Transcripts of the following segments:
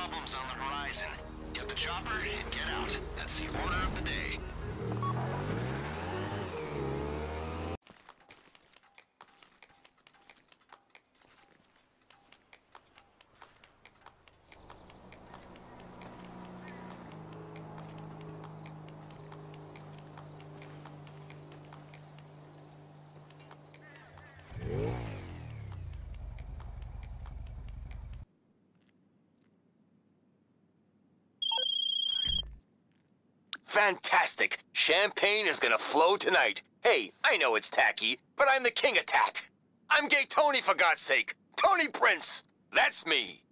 problems on the horizon. Get the chopper and get out. That's the order of the day. Fantastic! Champagne is gonna flow tonight. Hey, I know it's tacky, but I'm the king of tack. I'm gay Tony, for God's sake. Tony Prince! That's me.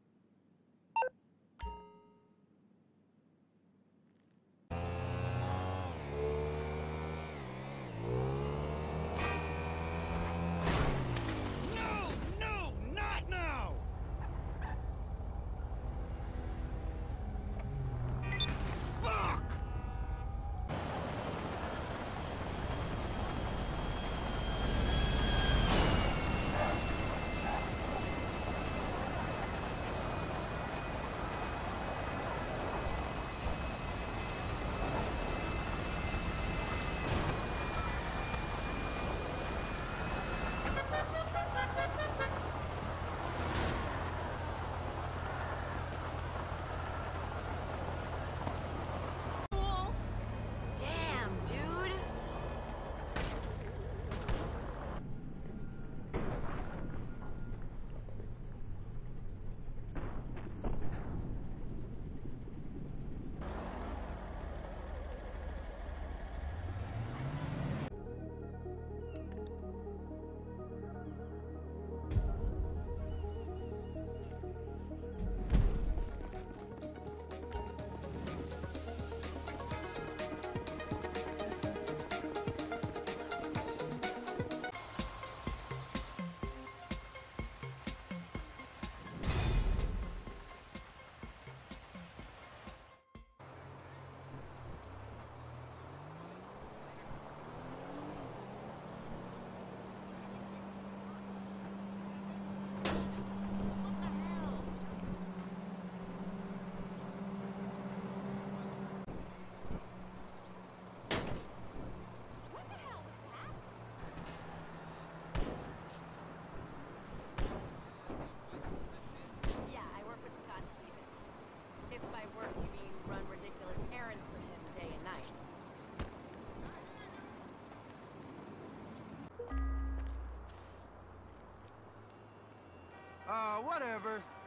Whatever.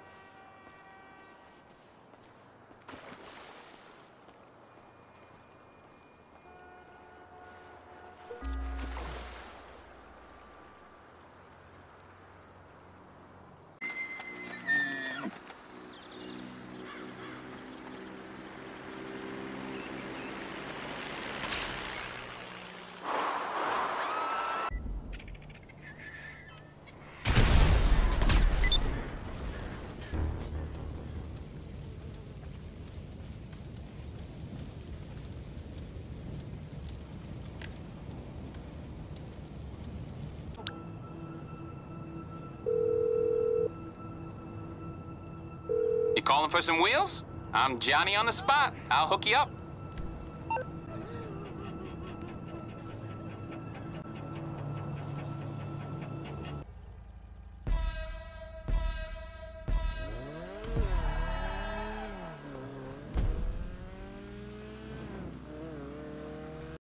You calling for some wheels? I'm Johnny on the spot. I'll hook you up.